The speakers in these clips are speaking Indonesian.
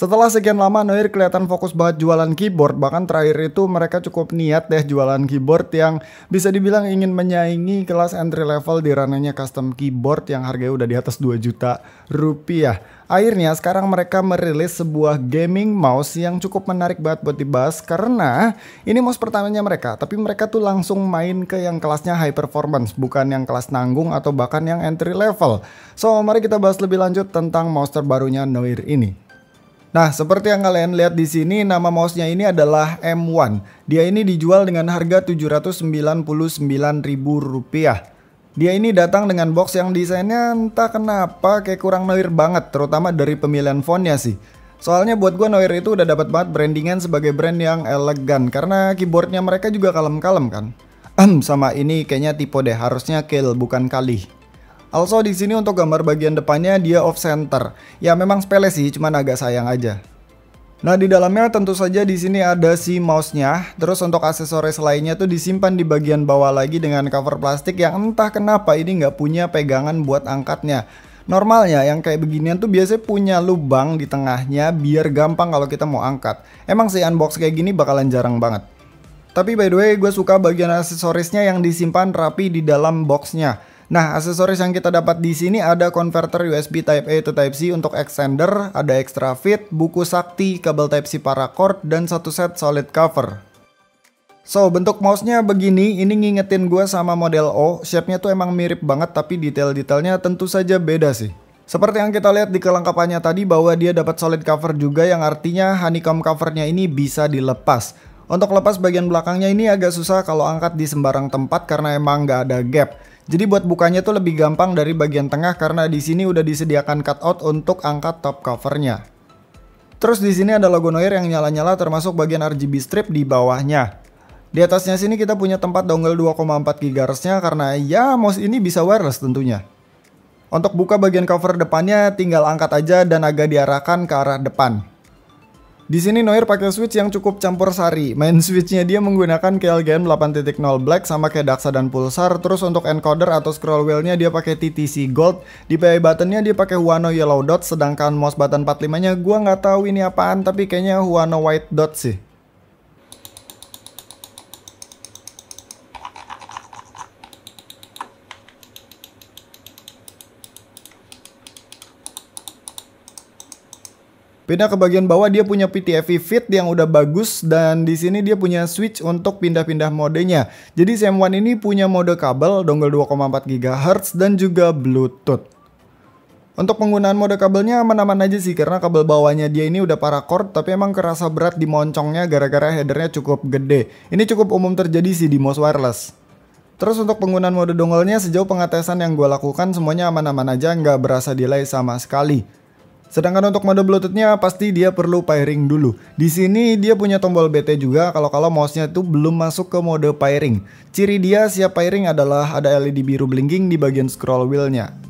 Setelah sekian lama Noir kelihatan fokus banget jualan keyboard, bahkan terakhir itu mereka cukup niat deh jualan keyboard yang bisa dibilang ingin menyaingi kelas entry level di ranahnya custom keyboard yang harganya udah di atas 2 juta rupiah. Akhirnya sekarang mereka merilis sebuah gaming mouse yang cukup menarik banget buat dibahas karena ini mouse pertamanya mereka, tapi mereka tuh langsung main ke yang kelasnya high performance, bukan yang kelas nanggung atau bahkan yang entry level. So, mari kita bahas lebih lanjut tentang mouse terbarunya Noir ini. Nah, seperti yang kalian lihat di sini, nama mouse-nya ini adalah M1. Dia ini dijual dengan harga Rp799.000. Dia ini datang dengan box yang desainnya entah kenapa kayak kurang noir banget, terutama dari pemilihan fontnya sih. Soalnya buat gue Noir itu udah dapat banget brandingan sebagai brand yang elegan karena keyboardnya mereka juga kalem-kalem kan. sama ini kayaknya tipe deh, harusnya kill bukan kali. Also di sini untuk gambar bagian depannya dia off center. Ya memang sepele sih, cuman agak sayang aja. Nah di dalamnya tentu saja di sini ada si mouse-nya. Terus untuk aksesoris lainnya tuh disimpan di bagian bawah lagi dengan cover plastik yang entah kenapa ini nggak punya pegangan buat angkatnya. Normalnya yang kayak beginian tuh biasanya punya lubang di tengahnya biar gampang kalau kita mau angkat. Emang sih unbox kayak gini bakalan jarang banget. Tapi by the way gue suka bagian aksesorisnya yang disimpan rapi di dalam boxnya. Nah, aksesoris yang kita dapat di sini ada konverter USB Type A to Type C untuk extender, ada extra fit, buku sakti, kabel Type C paracord, dan satu set solid cover. So, bentuk mouse-nya begini, ini ngingetin gue sama model O, shape-nya tuh emang mirip banget tapi detail-detailnya tentu saja beda sih. Seperti yang kita lihat di kelengkapannya tadi bahwa dia dapat solid cover juga yang artinya honeycomb covernya ini bisa dilepas. Untuk lepas bagian belakangnya ini agak susah kalau angkat di sembarang tempat karena emang nggak ada gap. Jadi buat bukanya tuh lebih gampang dari bagian tengah karena di sini udah disediakan cutout untuk angkat top covernya. Terus di sini ada logo Noir yang nyala-nyala termasuk bagian RGB strip di bawahnya. Di atasnya sini kita punya tempat dongle 2,4 GHz-nya karena ya mouse ini bisa wireless tentunya. Untuk buka bagian cover depannya tinggal angkat aja dan agak diarahkan ke arah depan. Di sini Noir pakai switch yang cukup campur sari. Main switchnya dia menggunakan KLGM 8.0 Black sama kayak Daxa dan Pulsar. Terus untuk encoder atau scroll wheelnya dia pakai TTC Gold. Di PI buttonnya dia pakai Huano Yellow Dot. Sedangkan mouse button 45-nya gua nggak tahu ini apaan tapi kayaknya Huano White Dot sih. Pindah ke bagian bawah dia punya PTFE Fit yang udah bagus dan di sini dia punya switch untuk pindah-pindah modenya. Jadi CM1 ini punya mode kabel dongle 2,4 GHz dan juga Bluetooth. Untuk penggunaan mode kabelnya aman-aman aja sih karena kabel bawahnya dia ini udah paracord tapi emang kerasa berat di moncongnya gara-gara headernya cukup gede. Ini cukup umum terjadi sih di mouse wireless. Terus untuk penggunaan mode dongle-nya sejauh pengetesan yang gue lakukan semuanya aman-aman aja nggak berasa delay sama sekali. Sedangkan untuk mode Bluetoothnya pasti dia perlu pairing dulu. Di sini dia punya tombol BT juga kalau kalau mouse-nya itu belum masuk ke mode pairing. Ciri dia siap pairing adalah ada LED biru blinking di bagian scroll wheel-nya.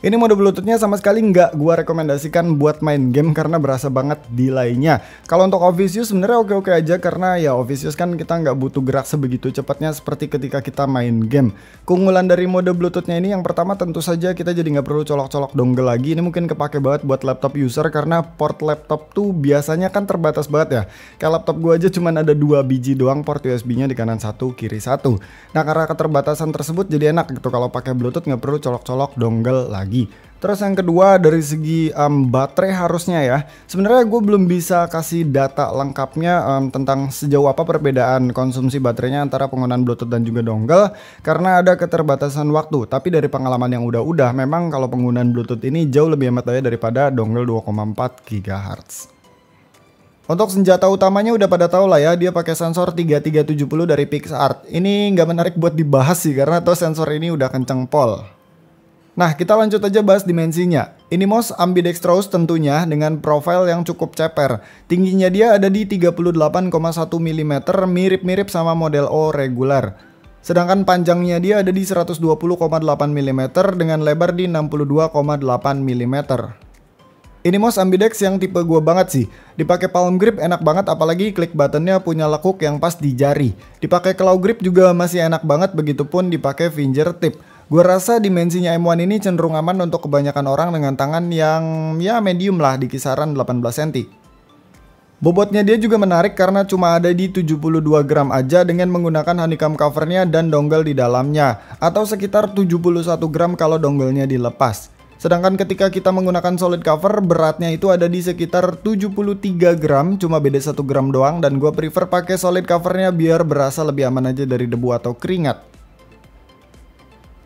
Ini mode bluetoothnya sama sekali nggak gua rekomendasikan buat main game karena berasa banget delaynya. Kalau untuk office sebenarnya oke-oke aja karena ya office kan kita nggak butuh gerak sebegitu cepatnya seperti ketika kita main game. Keunggulan dari mode bluetoothnya ini yang pertama tentu saja kita jadi nggak perlu colok-colok dongle lagi. Ini mungkin kepake banget buat laptop user karena port laptop tuh biasanya kan terbatas banget ya. Kayak laptop gua aja cuman ada dua biji doang port USB-nya di kanan satu, kiri satu. Nah karena keterbatasan tersebut jadi enak gitu kalau pakai bluetooth nggak perlu colok-colok dongle lagi lagi. Terus yang kedua dari segi um, baterai harusnya ya, sebenarnya gue belum bisa kasih data lengkapnya um, tentang sejauh apa perbedaan konsumsi baterainya antara penggunaan Bluetooth dan juga dongle karena ada keterbatasan waktu. Tapi dari pengalaman yang udah-udah, memang kalau penggunaan Bluetooth ini jauh lebih hemat daya daripada dongle 2,4 GHz. Untuk senjata utamanya udah pada tahu lah ya, dia pakai sensor 3370 dari PixArt. Ini nggak menarik buat dibahas sih karena tuh sensor ini udah kenceng pol. Nah, kita lanjut aja bahas dimensinya. Ini mouse ambidextrous tentunya dengan profil yang cukup ceper. Tingginya dia ada di 38,1 mm, mirip-mirip sama model O regular. Sedangkan panjangnya dia ada di 120,8 mm dengan lebar di 62,8 mm. Ini mouse ambidex yang tipe gue banget sih. Dipakai palm grip enak banget apalagi klik buttonnya punya lekuk yang pas di jari. Dipakai claw grip juga masih enak banget begitupun dipakai finger tip. Gue rasa dimensinya M1 ini cenderung aman untuk kebanyakan orang dengan tangan yang ya medium lah di kisaran 18 cm. Bobotnya dia juga menarik karena cuma ada di 72 gram aja dengan menggunakan honeycomb covernya dan dongle di dalamnya atau sekitar 71 gram kalau dongle-nya dilepas. Sedangkan ketika kita menggunakan solid cover beratnya itu ada di sekitar 73 gram cuma beda 1 gram doang dan gue prefer pakai solid covernya biar berasa lebih aman aja dari debu atau keringat.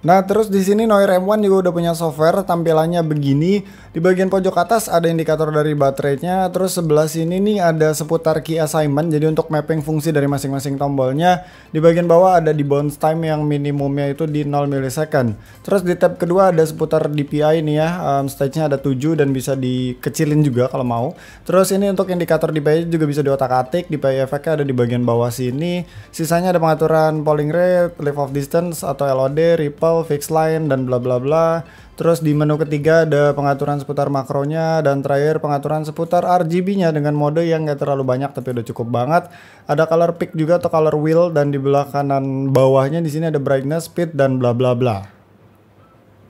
Nah, terus di sini Noir M1 juga udah punya software tampilannya begini. Di bagian pojok atas ada indikator dari baterainya, terus sebelah sini nih ada seputar key assignment jadi untuk mapping fungsi dari masing-masing tombolnya. Di bagian bawah ada di bounce time yang minimumnya itu di 0 milisecond. Terus di tab kedua ada seputar DPI nih ya, um, stage-nya ada 7 dan bisa dikecilin juga kalau mau. Terus ini untuk indikator DPI juga bisa diotak-atik, DPI efeknya ada di bagian bawah sini. Sisanya ada pengaturan polling rate, lift of distance atau LOD, ripple fix line dan bla bla bla. Terus di menu ketiga ada pengaturan seputar makronya dan terakhir pengaturan seputar RGB-nya dengan mode yang gak terlalu banyak tapi udah cukup banget. Ada color pick juga atau color wheel dan di belah kanan bawahnya di sini ada brightness, speed dan bla bla bla.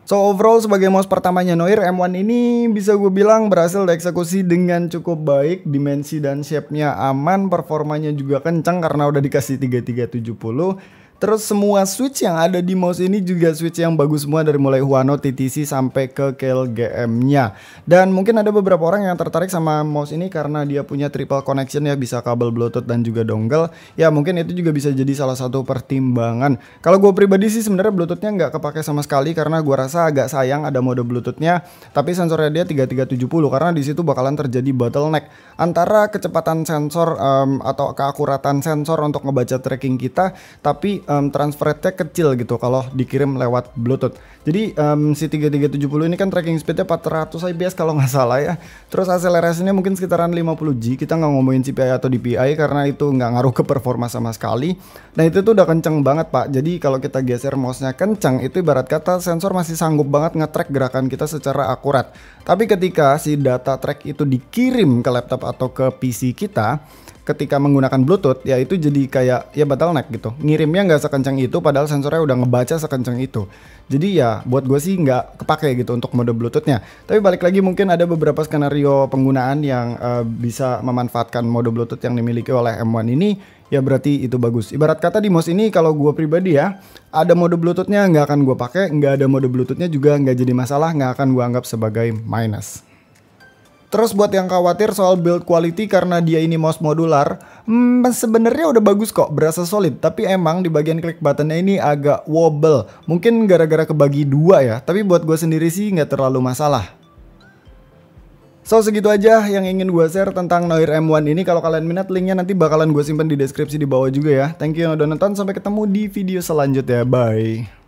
So overall sebagai mouse pertamanya Noir M1 ini bisa gue bilang berhasil dieksekusi dengan cukup baik Dimensi dan shape-nya aman Performanya juga kencang karena udah dikasih 3370 Terus semua switch yang ada di mouse ini juga switch yang bagus semua dari mulai Huano, TTC sampai ke KLGM-nya. Dan mungkin ada beberapa orang yang tertarik sama mouse ini karena dia punya triple connection ya bisa kabel Bluetooth dan juga dongle. Ya mungkin itu juga bisa jadi salah satu pertimbangan. Kalau gue pribadi sih sebenarnya Bluetoothnya nggak kepake sama sekali karena gue rasa agak sayang ada mode Bluetoothnya. Tapi sensornya dia 3370 karena di situ bakalan terjadi bottleneck antara kecepatan sensor um, atau keakuratan sensor untuk ngebaca tracking kita, tapi um, transfer rate-nya kecil gitu kalau dikirim lewat Bluetooth. Jadi um, si 3370 ini kan tracking speednya 400 fps kalau nggak salah ya. Terus akselerasinya mungkin sekitaran 50G. Kita nggak ngomongin CPI atau DPI karena itu nggak ngaruh ke performa sama sekali. Nah itu tuh udah kenceng banget pak. Jadi kalau kita geser mouse-nya kenceng itu ibarat kata sensor masih sanggup banget nge-track gerakan kita secara akurat. Tapi ketika si data track itu dikirim ke laptop atau ke PC kita, ketika menggunakan Bluetooth ya itu jadi kayak ya bottleneck gitu ngirimnya nggak sekencang itu padahal sensornya udah ngebaca sekencang itu. Jadi ya buat gue sih nggak kepake gitu untuk mode Bluetoothnya. Tapi balik lagi mungkin ada beberapa skenario penggunaan yang uh, bisa memanfaatkan mode Bluetooth yang dimiliki oleh M1 ini ya berarti itu bagus. Ibarat kata di mouse ini kalau gue pribadi ya ada mode Bluetoothnya nggak akan gue pakai nggak ada mode Bluetoothnya juga nggak jadi masalah nggak akan gue anggap sebagai minus Terus buat yang khawatir soal build quality karena dia ini mouse modular, hmm, sebenarnya udah bagus kok, berasa solid. Tapi emang di bagian klik buttonnya ini agak wobble. Mungkin gara-gara kebagi dua ya, tapi buat gue sendiri sih nggak terlalu masalah. So segitu aja yang ingin gue share tentang Noir M1 ini Kalau kalian minat linknya nanti bakalan gue simpen di deskripsi di bawah juga ya Thank you yang udah nonton sampai ketemu di video selanjutnya Bye